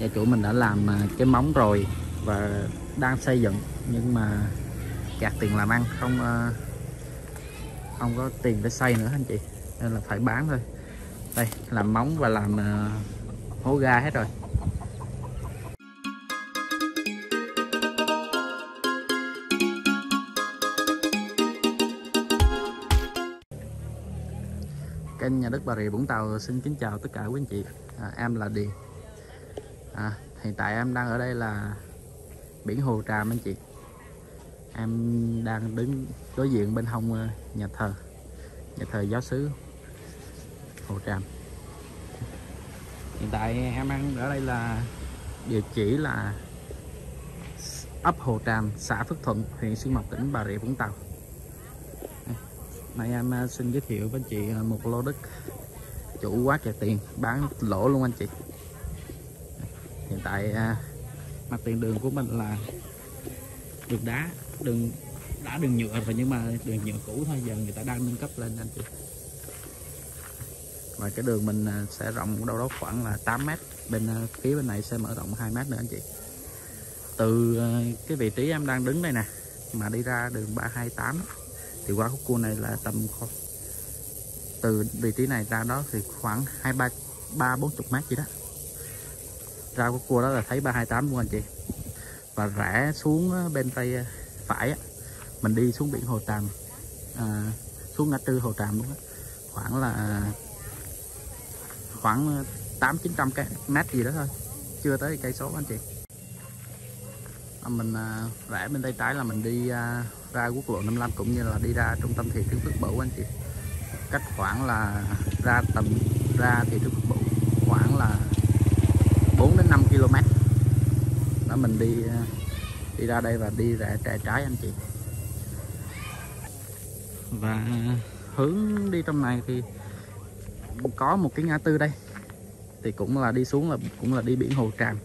gia chủ mình đã làm à, cái móng rồi và đang xây dựng. Nhưng mà gạt tiền làm ăn không à, không có tiền để xây nữa anh chị. Nên là phải bán thôi. Đây làm móng và làm à, hố ga hết rồi. Kênh nhà đất Bà Rịa Vũng Tàu xin kính chào tất cả quý anh chị. À, em là Điền à, hiện tại em đang ở đây là biển Hồ Tràm anh chị. Em đang đứng đối diện bên hông ờ, nhà thờ nhà thờ giáo sứ Hồ Tràm. Hiện tại em đang ở đây là địa chỉ là ấp Hồ Tràm xã Phước Thuận huyện Xuyên Mộc tỉnh Bà Rịa Vũng Tàu. Nay em ờ, xin giới thiệu với anh chị ờ, một lô đất chủ quá trời tiền bán lỗ luôn anh chị hiện tại à, mặt tiền đường của mình là đường đá, đường đã đường nhựa rồi, nhưng mà đường nhựa cũ thôi, giờ người ta đang nâng cấp lên anh chị. Và cái đường mình à, sẽ rộng đâu đó khoảng là 8 mét. Bên à, phía bên này sẽ mở rộng 2 mét nữa anh chị. Từ cái vị trí em đang đứng đây nè, mà đi ra đường 328 thì qua khúc cua này là tầm từ vị trí này ra đó thì khoảng hai ba ba bốn chục mét gì đó ra của cua đó là thấy ba hai tám luôn anh chị. Và rẽ xuống ờ, bên tay ờ, phải mình đi xuống biển hồ tràm à, xuống ngã tư hồ tràm luôn đó. khoảng là ờ, khoảng tám chín trăm cái mét gì đó thôi. Chưa tới cây số anh chị. À, mình à, rẽ bên tay trái là mình đi à, ra quốc lộ 55 cũng như là đi ra trung tâm thị trấn Phước Bửu anh chị. Cách khoảng là ra tầm ra thị trấn Phước Bửu khoảng là 4 đến 5 km. Đó, mình đi ờ, đi ra đây và đi rẽ trái trái anh chị. Và hướng đi trong này thì có một cái ngã tư đây. Thì cũng là đi xuống là, cũng là đi biển Hồ Tràm.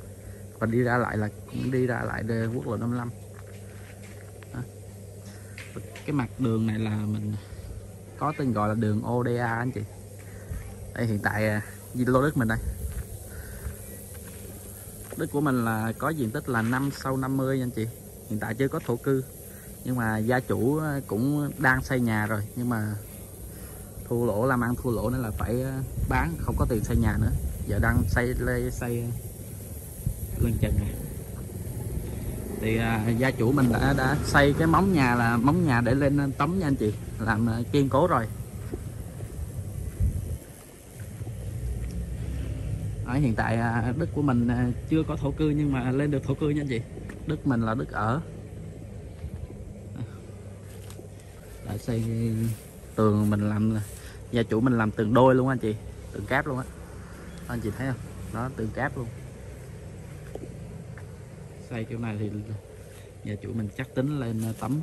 Và đi ra lại là, cũng đi ra lại quốc lộ 55 đó. cái mặt đường này là mình có tên gọi là đường ODA anh chị. Đây, hiện tại ờ, lô đất mình đây đất của mình là có diện tích là 5 sau 50 anh chị. Hiện tại chưa có thổ cư. Nhưng mà gia chủ ờ, cũng đang xây nhà rồi. Nhưng mà thua lỗ làm ăn thua lỗ nên là phải ờ, bán không có tiền xây nhà nữa. Giờ đang xây lê xây ờ, lên trần này. Thì à, gia chủ mình đã đã xây cái móng nhà là móng nhà để lên tấm nha anh chị. Làm kiên cố rồi. Ở hiện tại à, đất của mình à, chưa có thổ cư nhưng mà lên được thổ cư nha anh chị. Đất mình là đất ở. À, Đã xây tường mình làm gia chủ mình làm tường đôi luôn anh chị. Tường cáp luôn á. Anh chị thấy không? Đó, tường cáp luôn. Xây kiểu này thì nhà chủ mình chắc tính lên tấm.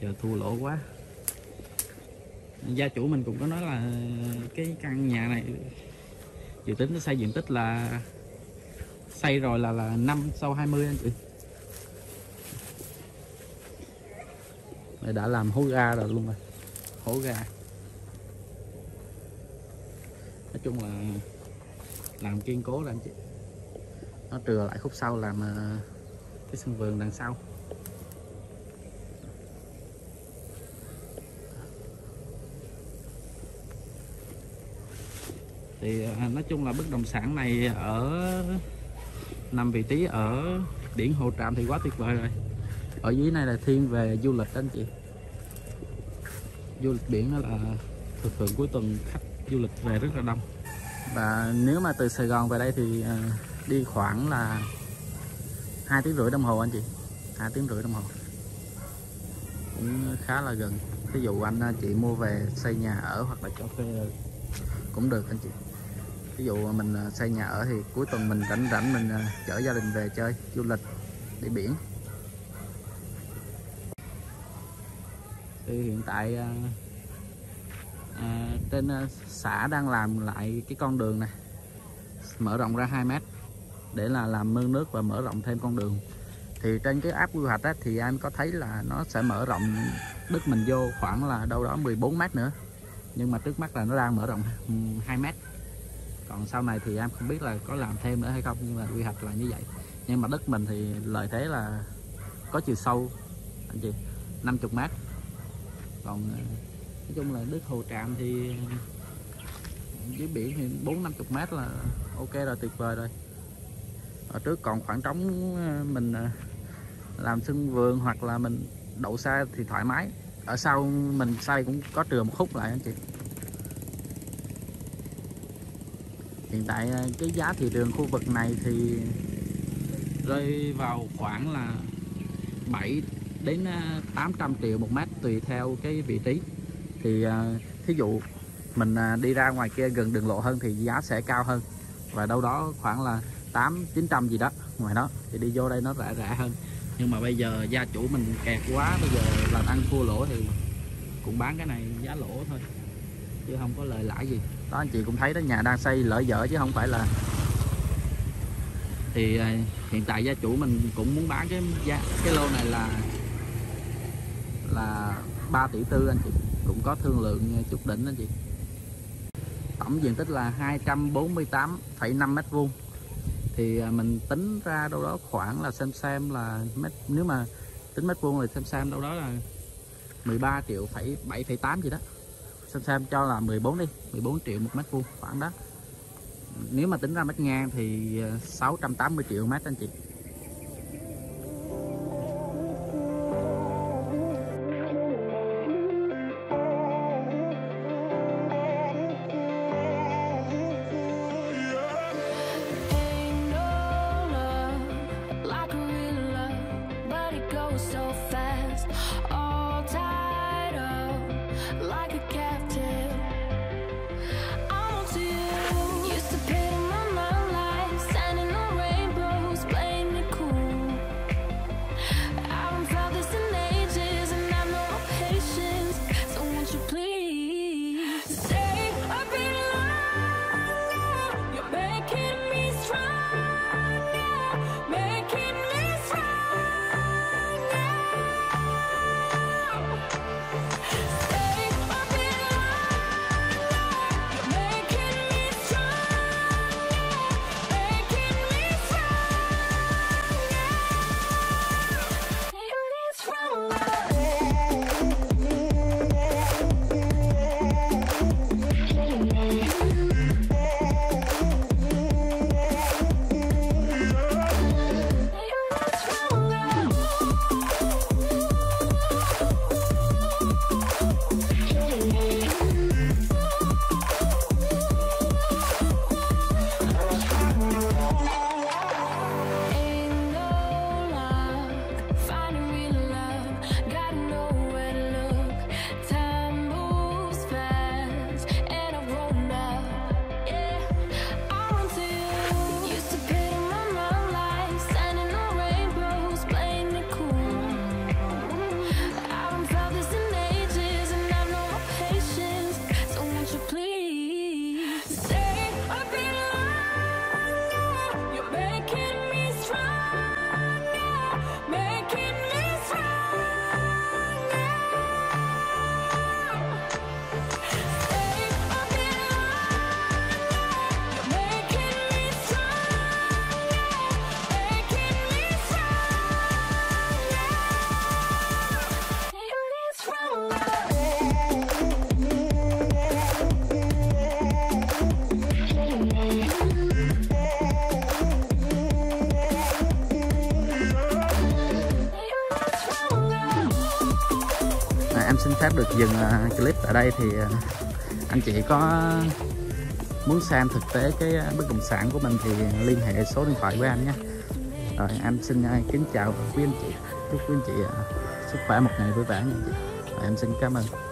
Giờ thua lỗ quá. Gia chủ mình cũng có nói là cái căn nhà này dự tính xây diện tích là xây rồi là là năm sau 20 anh chị. Đây đã làm hố ga rồi luôn rồi. Hố ga. Nói chung là làm kiên cố rồi anh chị. Nó trừ lại khúc sau làm à, cái sân vườn đằng sau. Thì à, nói chung là bất động sản này ở nằm vị trí ở biển Hồ Tràm thì quá tuyệt vời rồi. Ở dưới này là thiên về du lịch anh chị. Du lịch biển đó là thường thường cuối tuần khách du lịch về rất là đông. Và nếu mà từ Sài Gòn về đây thì à, đi khoảng là hai tiếng rưỡi đồng hồ anh chị. Hai tiếng rưỡi đồng hồ. Cũng khá là gần. Ví dụ anh à, chị mua về xây nhà ở hoặc là cho thuê cũng được anh chị ví dụ mình à, xây nhà ở thì cuối tuần mình rảnh rảnh mình à, chở gia đình về chơi du lịch đi biển. Thì hiện tại à, à, trên à, xã đang làm lại cái con đường này. Mở rộng ra 2 mét để là làm mương nước và mở rộng thêm con đường. Thì trên cái áp quy hoạch á, thì em có thấy là nó sẽ mở rộng đất mình vô khoảng là đâu đó 14 mét nữa. Nhưng mà trước mắt là nó đang mở rộng ừ, 2 mét còn sau này thì em không biết là có làm thêm nữa hay không, nhưng mà quy hoạch là như vậy. Nhưng mà đất mình thì lợi thế là có chiều sâu, anh chị 50 mét. Còn ờ, nói chung là đất hồ tràm thì dưới biển thì bốn năm chục mét là ok rồi, tuyệt vời rồi. Ở trước còn khoảng trống ờ, mình ờ, làm sân vườn hoặc là mình đậu xe thì thoải mái. Ở sau mình xây cũng có trường một khúc lại, anh chị. Hiện tại ờ, cái giá thị trường khu vực này thì rơi vào khoảng là 7 đến ờ, 800 triệu một mét tùy theo cái vị trí. Thì ờ, thí dụ mình đi ra ngoài kia gần đường lộ hơn thì giá sẽ cao hơn. Và đâu đó khoảng là 8 900 gì đó ngoài đó thì đi vô đây nó rẻ rẻ hơn. Nhưng mà bây giờ gia chủ mình kẹt quá, bây giờ làm ăn thua lỗ thì cũng bán cái này giá lỗ thôi, chứ không có lời lãi gì đó anh chị cũng thấy đó nhà đang xây lỡ dở chứ không phải là thì à, hiện tại gia chủ mình cũng muốn bán cái giá cái lô này là là 3 tỷ tư anh chị. Cũng có thương lượng chút đỉnh anh chị. Tổng diện tích là 248,5 mét vuông. Thì à, mình tính ra đâu đó khoảng là xem xem là mét nếu mà tính mét vuông thì xem xem đâu đó là 13 triệu phẩy 7,8 gì đó xem xem, cho là 14 đi 14 triệu một mét vuông khoảng đó. Nếu mà tính ra mét ngang thì ờ, 680 triệu mét anh chị. So fast all tied up like a cat xin phép được dừng à, clip tại đây thì à, anh chị có muốn xem thực tế cái à, bất động sản của mình thì liên hệ số điện thoại với anh nhé. Rồi em xin kính chào quý anh chị chúc quý anh chị sức khỏe một ngày vui vẻ nha anh chị. Rồi, em xin cảm ơn.